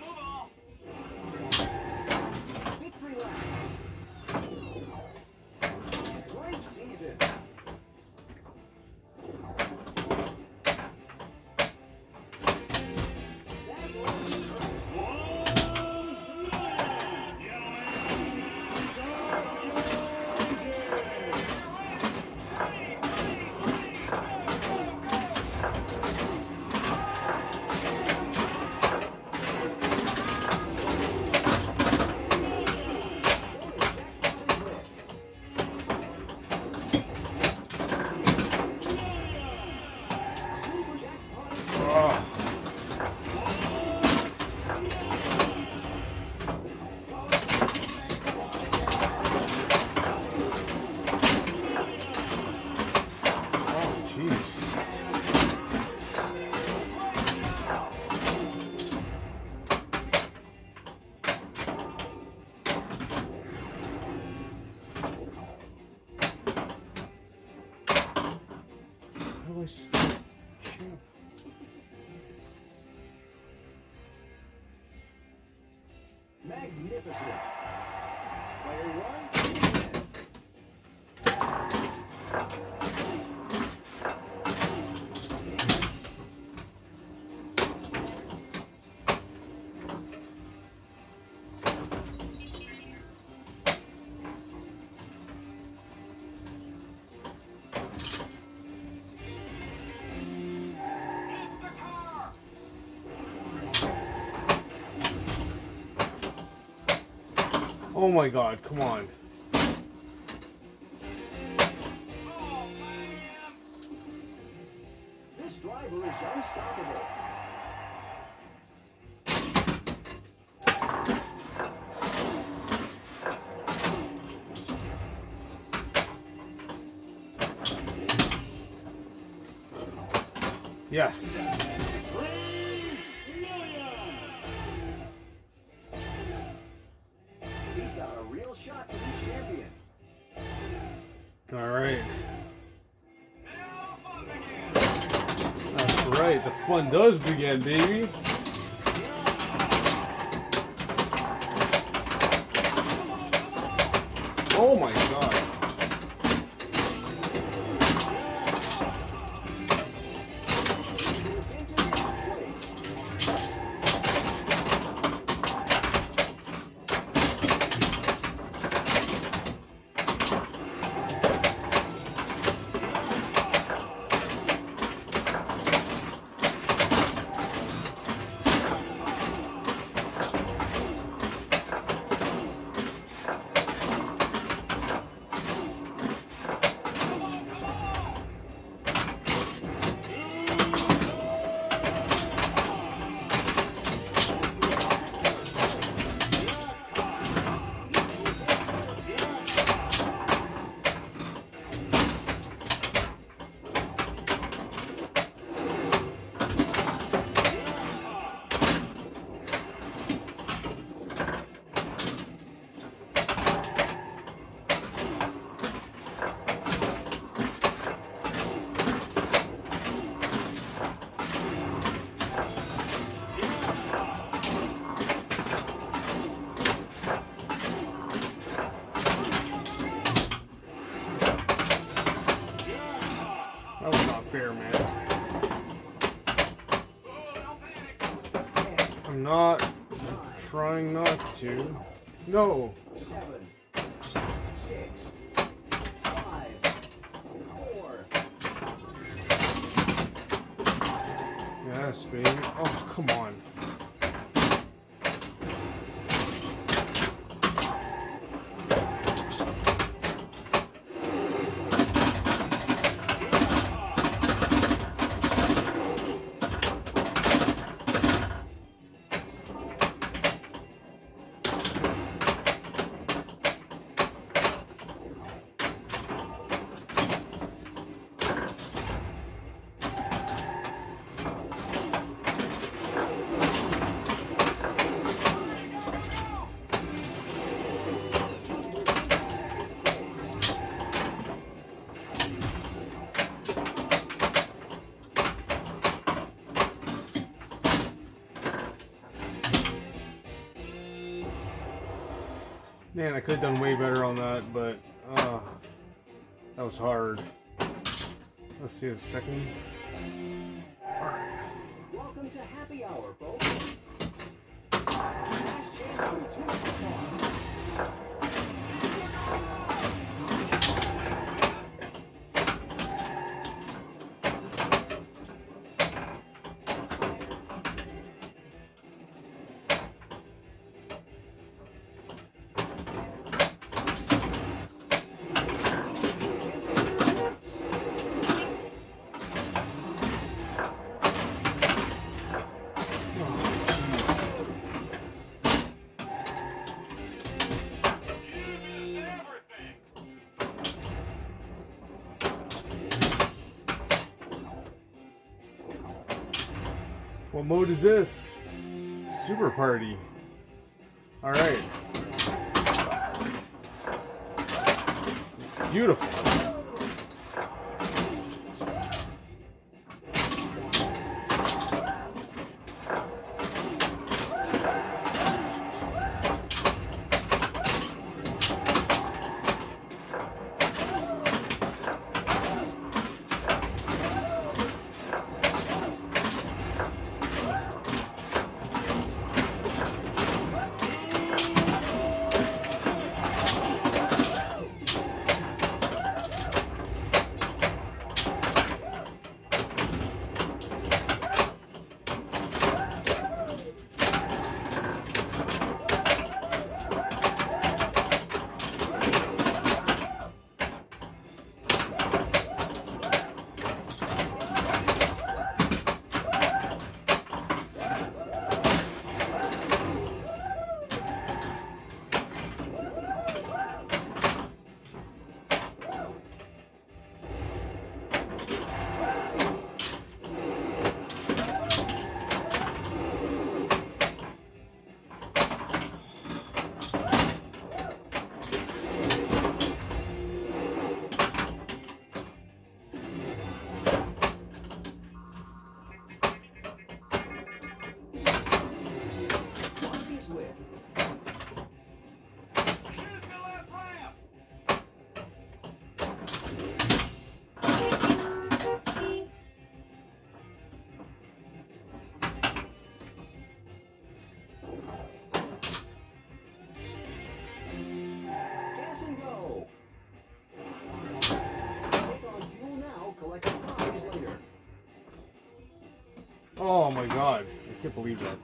Victory I magnificent. Oh my god, come on. This driver. Yes. All right. That's right. The fun does begin, baby. Oh my I'm not trying not to. No. Seven, six, five, four, Yes, baby. Oh, come on. Man, I could have done way better on that, but uh, that was hard. Let's see a second. Welcome to happy hour, folks. What mode is this? Super Party. Alright. Beautiful. Oh my god. I can't believe that.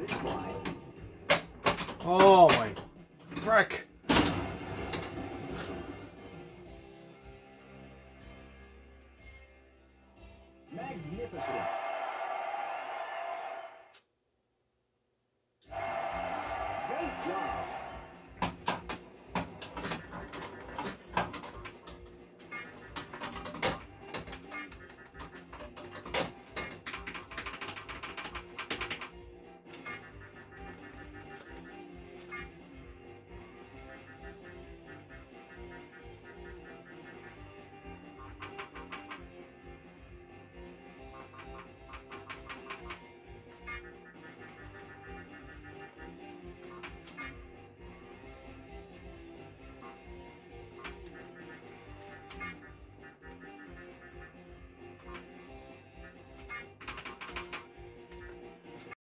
This slide. Oh my frick.